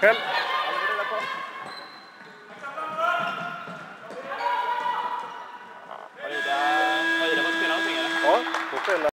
help.